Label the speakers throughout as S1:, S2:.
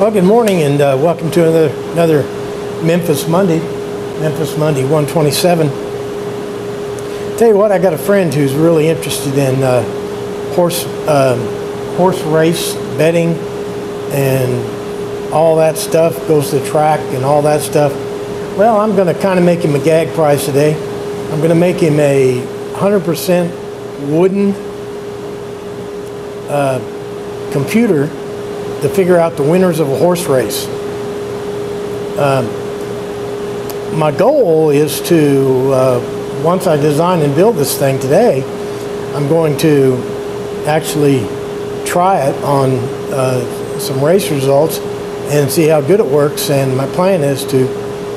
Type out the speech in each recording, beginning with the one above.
S1: Well, good morning and uh, welcome to another, another Memphis Monday, Memphis Monday 127. Tell you what, I got a friend who's really interested in uh, horse um, horse race betting and all that stuff. Goes to the track and all that stuff. Well, I'm going to kind of make him a gag prize today. I'm going to make him a 100% wooden uh, computer to figure out the winners of a horse race. Um, my goal is to, uh, once I design and build this thing today, I'm going to actually try it on uh, some race results and see how good it works. And my plan is to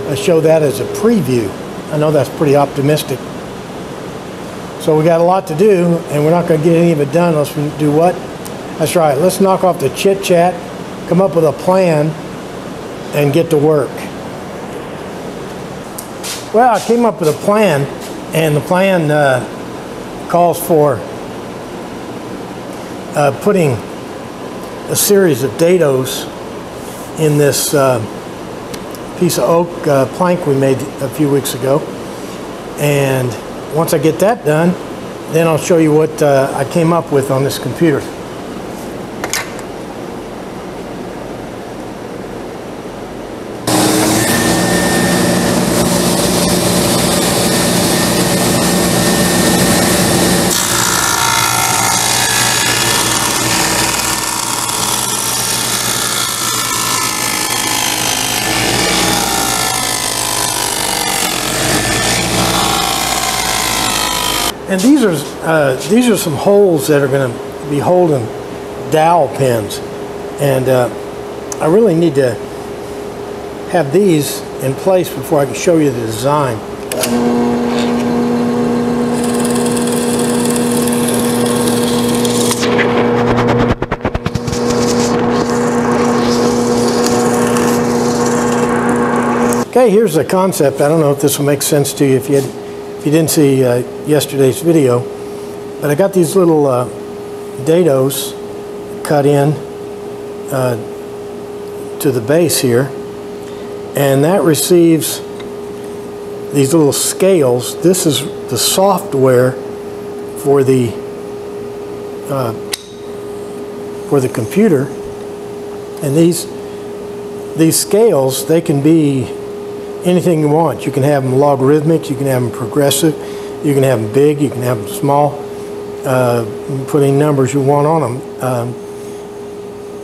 S1: uh, show that as a preview. I know that's pretty optimistic. So we got a lot to do, and we're not going to get any of it done unless we do what? That's right. Let's knock off the chit chat, come up with a plan, and get to work. Well, I came up with a plan, and the plan uh, calls for uh, putting a series of dados in this uh, piece of oak uh, plank we made a few weeks ago. And once I get that done, then I'll show you what uh, I came up with on this computer. And these are uh, these are some holes that are going to be holding dowel pins, and uh, I really need to have these in place before I can show you the design. Okay, here's the concept. I don't know if this will make sense to you if you had, you didn't see uh, yesterday's video, but I got these little uh, dados cut in uh, to the base here, and that receives these little scales. This is the software for the uh, for the computer, and these these scales they can be anything you want. You can have them logarithmic, you can have them progressive, you can have them big, you can have them small. Uh, put any numbers you want on them, um,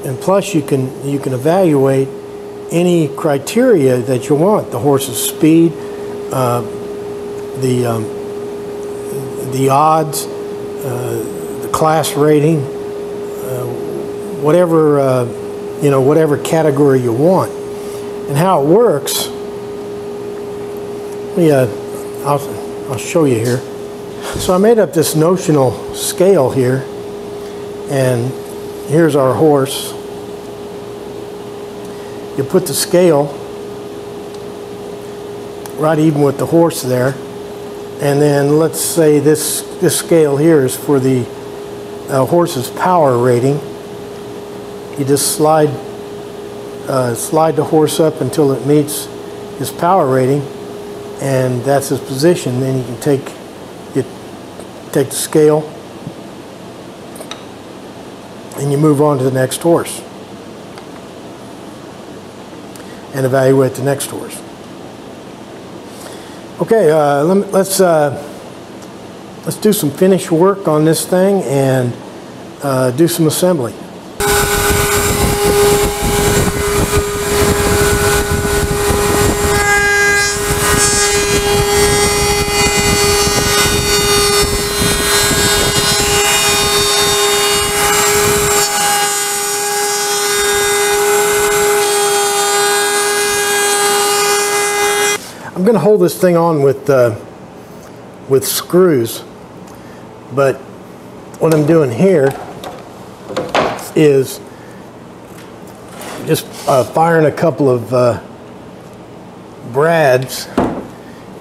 S1: and plus you can you can evaluate any criteria that you want: the horse's speed, uh, the um, the odds, uh, the class rating, uh, whatever uh, you know, whatever category you want, and how it works me, uh, I'll, I'll show you here. So I made up this notional scale here, and here's our horse. You put the scale right even with the horse there, and then let's say this this scale here is for the uh, horse's power rating. You just slide uh, slide the horse up until it meets his power rating and that's his position, then you can take you take the scale and you move on to the next horse and evaluate the next horse. Okay, uh, let us uh, let's do some finish work on this thing and uh, do some assembly. Hold this thing on with uh, with screws, but what I'm doing here is just uh, firing a couple of uh, brads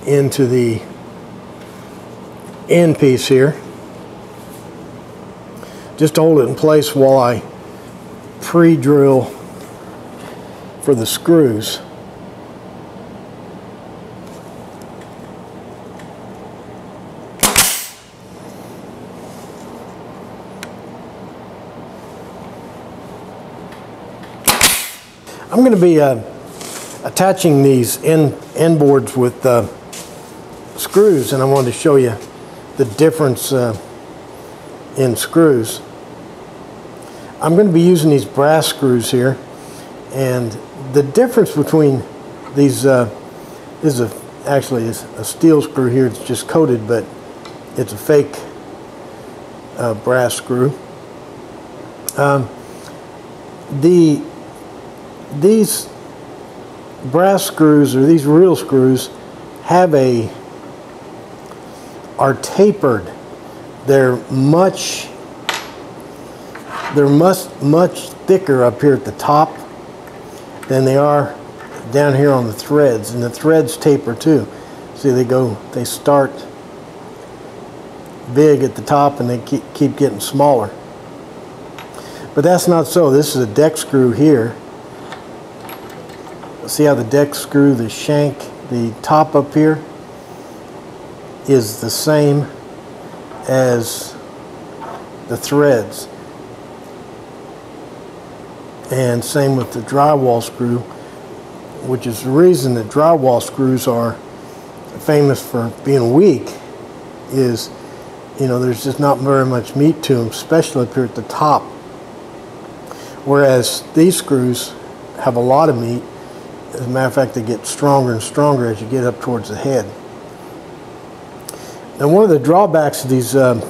S1: into the end piece here just hold it in place while I pre-drill for the screws. I'm going to be uh, attaching these end, end boards with uh, screws and I wanted to show you the difference uh, in screws. I'm going to be using these brass screws here and the difference between these uh, is a actually is a steel screw here it's just coated but it's a fake uh, brass screw. Um, the these brass screws or these real screws have a are tapered. They're much they're much much thicker up here at the top than they are down here on the threads and the threads taper too. See they go they start big at the top and they keep, keep getting smaller. But that's not so. This is a deck screw here see how the deck screw, the shank, the top up here is the same as the threads. And same with the drywall screw, which is the reason that drywall screws are famous for being weak is, you know, there's just not very much meat to them, especially up here at the top. Whereas these screws have a lot of meat as a matter of fact, they get stronger and stronger as you get up towards the head. Now, one of the drawbacks of these um,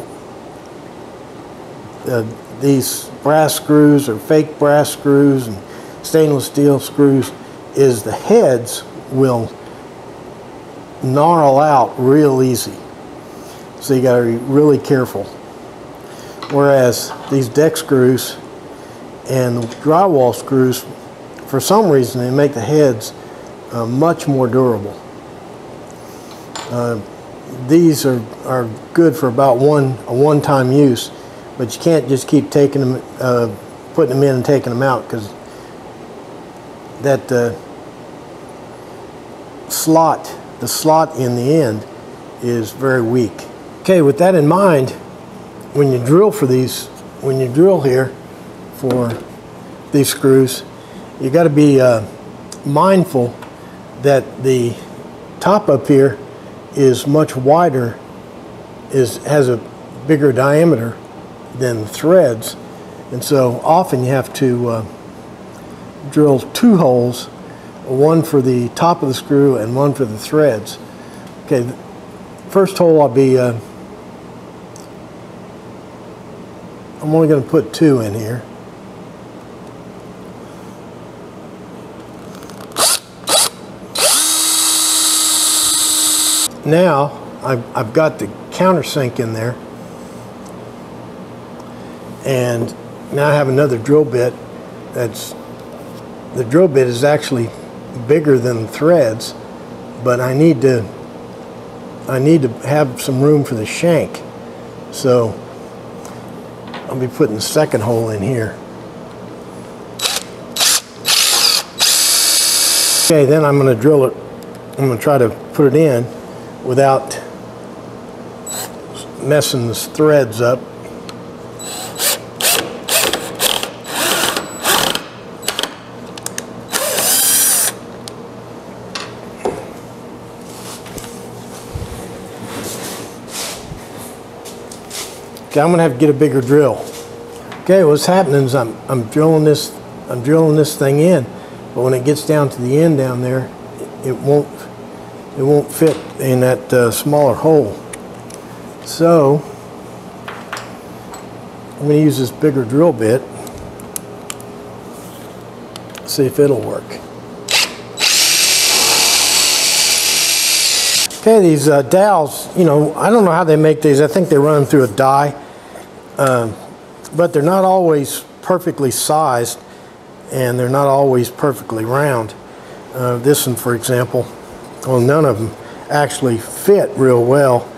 S1: uh, these brass screws or fake brass screws and stainless steel screws is the heads will gnarl out real easy. So you got to be really careful. Whereas these deck screws and drywall screws for some reason, they make the heads uh, much more durable. Uh, these are, are good for about one a one-time use, but you can't just keep taking them, uh, putting them in and taking them out because that uh, slot, the slot in the end, is very weak. Okay, with that in mind, when you drill for these, when you drill here for these screws, you got to be uh, mindful that the top up here is much wider, is has a bigger diameter than threads, and so often you have to uh, drill two holes, one for the top of the screw and one for the threads. Okay, first hole I'll be, uh, I'm only going to put two in here. Now I've, I've got the countersink in there. And now I have another drill bit that's the drill bit is actually bigger than the threads but I need to I need to have some room for the shank. So I'll be putting the second hole in here. Okay then I'm going to drill it I'm going to try to put it in without messing the threads up. Okay, I'm gonna have to get a bigger drill. Okay, what's happening is I'm, I'm drilling this I'm drilling this thing in, but when it gets down to the end down there, it won't it won't fit in that uh, smaller hole. So I'm going to use this bigger drill bit. See if it'll work. Okay, these uh, dowels, you know, I don't know how they make these. I think they run through a die. Um, but they're not always perfectly sized and they're not always perfectly round. Uh, this one, for example, well, none of them actually fit real well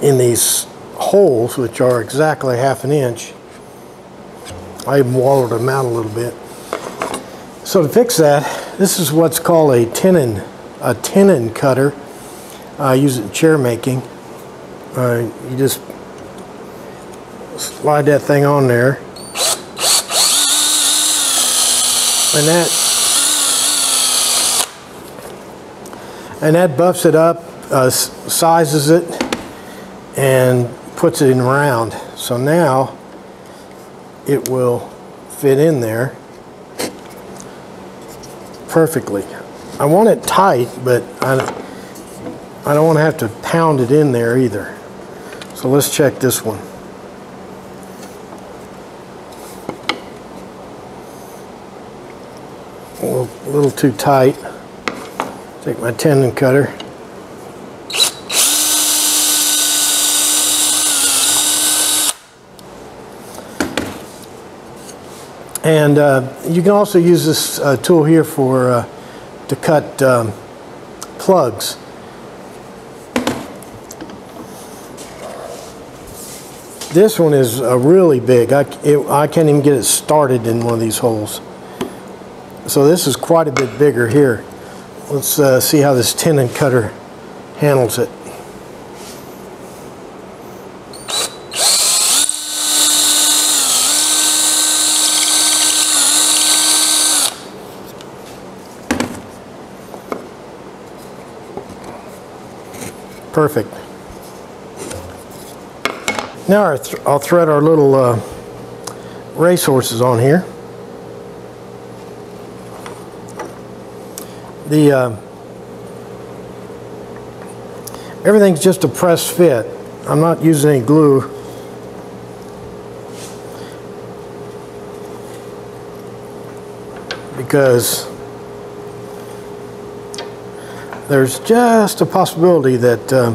S1: in these holes, which are exactly half an inch. I even wallowed them out a little bit. So to fix that, This is what's called a tenon, a tenon cutter. I use it in chair making. Uh, you just slide that thing on there. And that and that buffs it up, uh, sizes it, and puts it in round. So now it will fit in there perfectly. I want it tight, but I, I don't want to have to pound it in there either. So let's check this one. A little, a little too tight. Take my tendon cutter. And uh, you can also use this uh, tool here for uh, to cut um, plugs. This one is uh, really big. I, it, I can't even get it started in one of these holes. So this is quite a bit bigger here. Let's uh, see how this tenon cutter handles it. Perfect. Now th I'll thread our little uh, race horses on here. The uh, everything's just a press fit. I'm not using any glue. Because there's just a possibility that uh,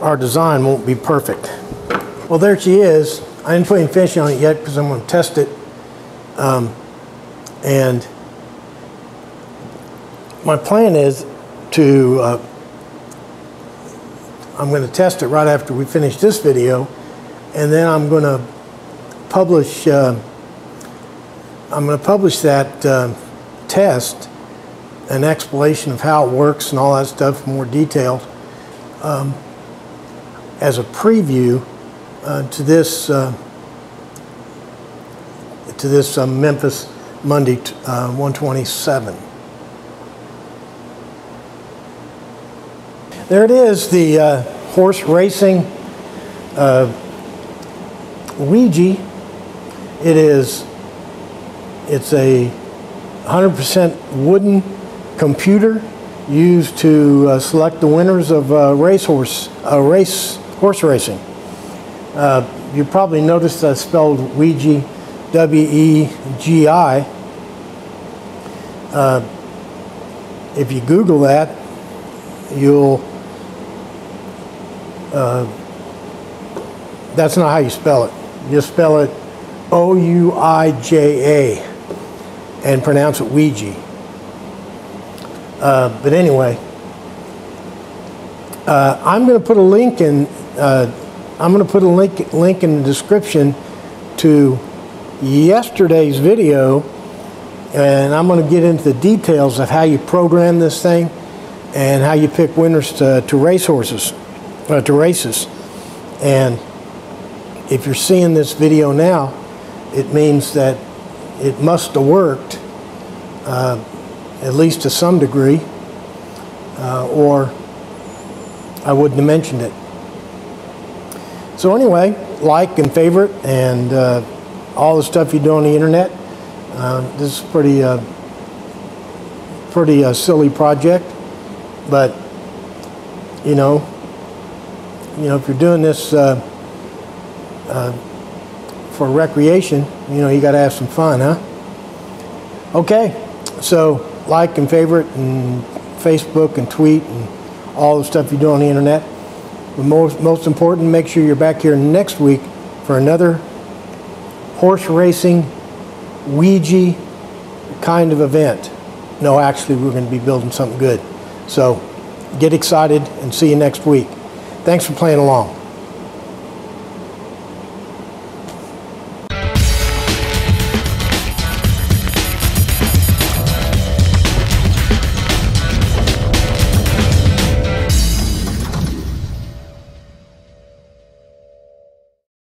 S1: our design won't be perfect. Well, there she is. I didn't put any finishing on it yet because I'm going to test it. Um, and my plan is to, uh, I'm going to test it right after we finish this video. And then I'm going to publish uh, I'm going to publish that uh, test, an explanation of how it works and all that stuff, more detailed, um, as a preview uh, to this uh, to this uh, Memphis Monday uh, 127. There it is, the uh, horse racing Ouija. It is it's a 100% wooden computer used to uh, select the winners of uh, racehorse uh, race horse racing. Uh, you probably noticed I spelled Ouija, W-E-G-I. Uh, if you Google that, you'll. Uh, that's not how you spell it. You spell it O-U-I-J-A and pronounce it Ouija. Uh, but anyway, uh, I'm going to put a link in. I'm going to put a link link in the description to yesterday's video, and I'm going to get into the details of how you program this thing and how you pick winners to, to race horses, uh, to races. And if you're seeing this video now, it means that it must have worked, uh, at least to some degree, uh, or I wouldn't have mentioned it. So anyway, like and favorite and uh, all the stuff you do on the internet. Uh, this is pretty, uh, pretty uh, silly project, but you know, you know, if you're doing this for recreation, you know, you got to have some fun, huh? Okay, so like and favorite and Facebook and tweet and all the stuff you do on the internet. But most, most important, make sure you're back here next week for another horse racing Ouija kind of event. No, actually, we're going to be building something good. So get excited and see you next week. Thanks for playing along.